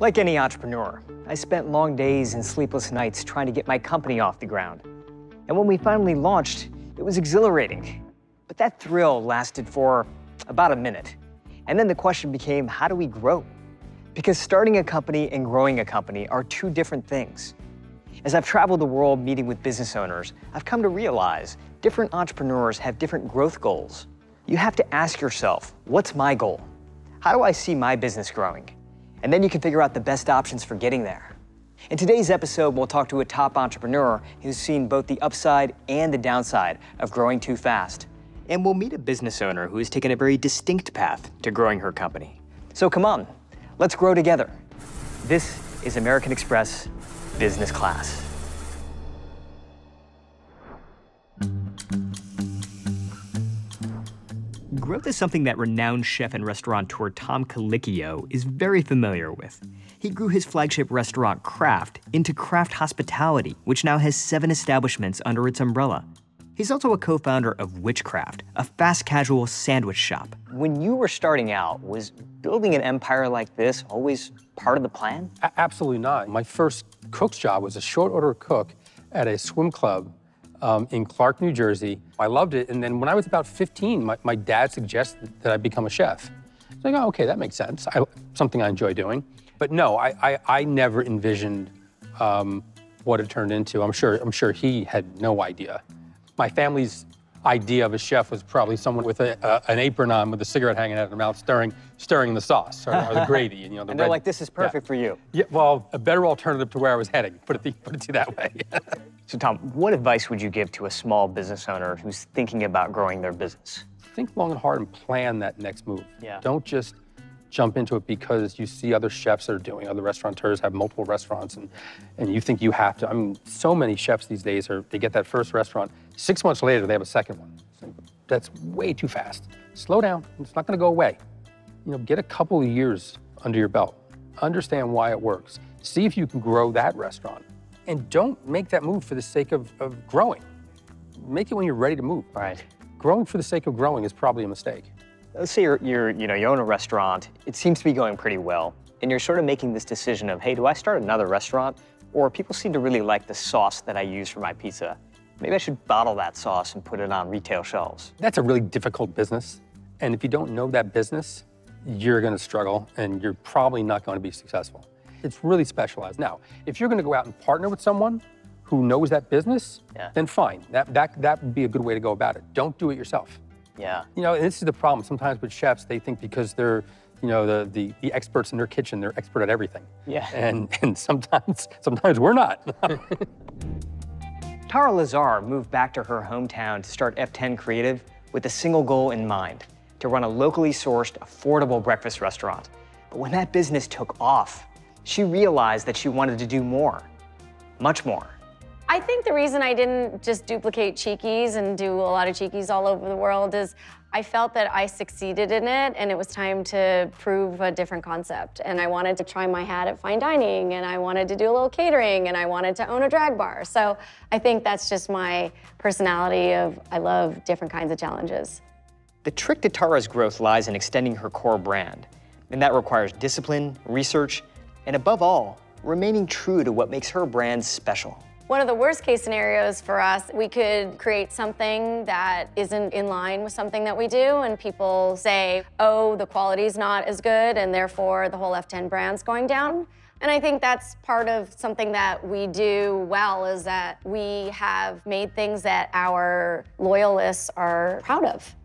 Like any entrepreneur, I spent long days and sleepless nights trying to get my company off the ground. And when we finally launched, it was exhilarating. But that thrill lasted for about a minute. And then the question became how do we grow? Because starting a company and growing a company are two different things. As I've traveled the world meeting with business owners, I've come to realize different entrepreneurs have different growth goals. You have to ask yourself, what's my goal? How do I see my business growing? And then you can figure out the best options for getting there. In today's episode, we'll talk to a top entrepreneur who's seen both the upside and the downside of growing too fast. And we'll meet a business owner who has taken a very distinct path to growing her company. So come on, let's grow together. This is American Express Business Class. Growth is something that renowned chef and restaurateur Tom Colicchio is very familiar with. He grew his flagship restaurant, Craft, into Crafted Hospitality, which now has seven establishments under its umbrella. He's also a co founder of 'wichcraft, a fast casual sandwich shop. When you were starting out, was building an empire like this always part of the plan? A- absolutely not. My first cook's job was a short order cook at a swim club um, in Clark, New Jersey. I loved it. And then when I was about 15, my, my dad suggested that I become a chef. I like, oh, okay, that makes sense. I, something I enjoy doing. But no, I, I, I never envisioned um, what it turned into. I'm sure, I'm sure he had no idea. My family's idea of a chef was probably someone with a, uh, an apron on with a cigarette hanging out of their mouth, stirring, stirring the sauce or, or the gravy. And, you know, the and they're red- like, this is perfect yeah. for you. Yeah, well, a better alternative to where I was heading. Put it, the, put it to that way. So, Tom, what advice would you give to a small business owner who's thinking about growing their business? Think long and hard and plan that next move. Yeah. Don't just jump into it because you see other chefs that are doing, other restaurateurs have multiple restaurants, and, and you think you have to. I mean, so many chefs these days are they get that first restaurant, six months later they have a second one. So that's way too fast. Slow down. It's not going to go away. You know, get a couple of years under your belt. Understand why it works. See if you can grow that restaurant. And don't make that move for the sake of, of growing. Make it when you're ready to move. Right. Growing for the sake of growing is probably a mistake. Let's say you're, you're, you know, you own a restaurant. It seems to be going pretty well, and you're sort of making this decision of, hey, do I start another restaurant? Or people seem to really like the sauce that I use for my pizza. Maybe I should bottle that sauce and put it on retail shelves. That's a really difficult business. And if you don't know that business, you're going to struggle and you're probably not going to be successful. It's really specialized. Now, if you're going to go out and partner with someone who knows that business, Yeah. then fine. That, that, that would be a good way to go about it. Don't do it yourself. Yeah. You know, and this is the problem. Sometimes with chefs, they think because they're, you know, the, the, the experts in their kitchen, they're expert at everything. Yeah. And, and sometimes, sometimes we're not. Tara Lazar moved back to her hometown to start F10 Creative with a single goal in mind to run a locally sourced, affordable breakfast restaurant. But when that business took off, she realized that she wanted to do more, much more. I think the reason I didn't just duplicate Cheeky's and do a lot of Cheekies all over the world is I felt that I succeeded in it and it was time to prove a different concept. And I wanted to try my hat at fine dining and I wanted to do a little catering and I wanted to own a drag bar. So I think that's just my personality of I love different kinds of challenges. The trick to Tara's growth lies in extending her core brand, and that requires discipline, research, and above all, remaining true to what makes her brand special. One of the worst case scenarios for us, we could create something that isn't in line with something that we do, and people say, oh, the quality's not as good, and therefore the whole F10 brand's going down. And I think that's part of something that we do well is that we have made things that our loyalists are proud of.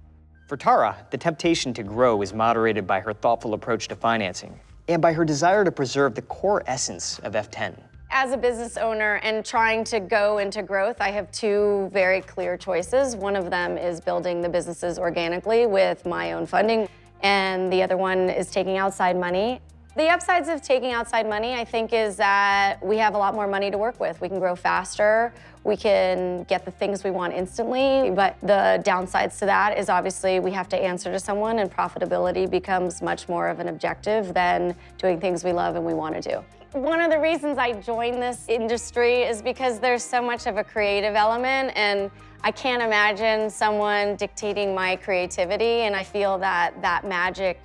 For Tara, the temptation to grow is moderated by her thoughtful approach to financing and by her desire to preserve the core essence of F10. As a business owner and trying to go into growth, I have two very clear choices. One of them is building the businesses organically with my own funding, and the other one is taking outside money. The upsides of taking outside money, I think, is that we have a lot more money to work with. We can grow faster, we can get the things we want instantly, but the downsides to that is obviously we have to answer to someone, and profitability becomes much more of an objective than doing things we love and we want to do. One of the reasons I joined this industry is because there's so much of a creative element and I can't imagine someone dictating my creativity and I feel that that magic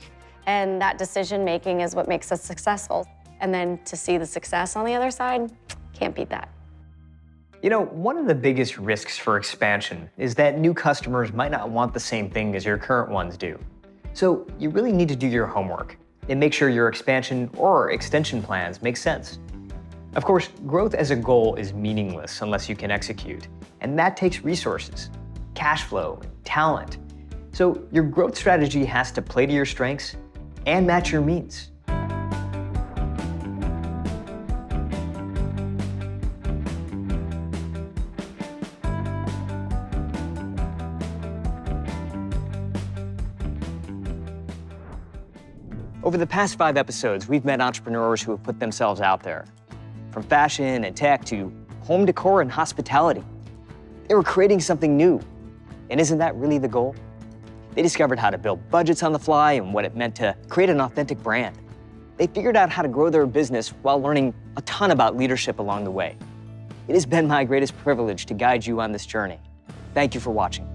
and that decision making is what makes us successful. and then to see the success on the other side, can't beat that. You know, one of the biggest risks for expansion is that new customers might not want the same thing as your current ones do. So you really need to do your homework and make sure your expansion or extension plans make sense. Of course, growth as a goal is meaningless unless you can execute, and that takes resources, cash flow, talent. So your growth strategy has to play to your strengths and match your means. Over the past five episodes, we've met entrepreneurs who have put themselves out there. From fashion and tech to home decor and hospitality. They were creating something new. And isn't that really the goal? They discovered how to build budgets on the fly and what it meant to create an authentic brand. They figured out how to grow their business while learning a ton about leadership along the way. It has been my greatest privilege to guide you on this journey. Thank you for watching.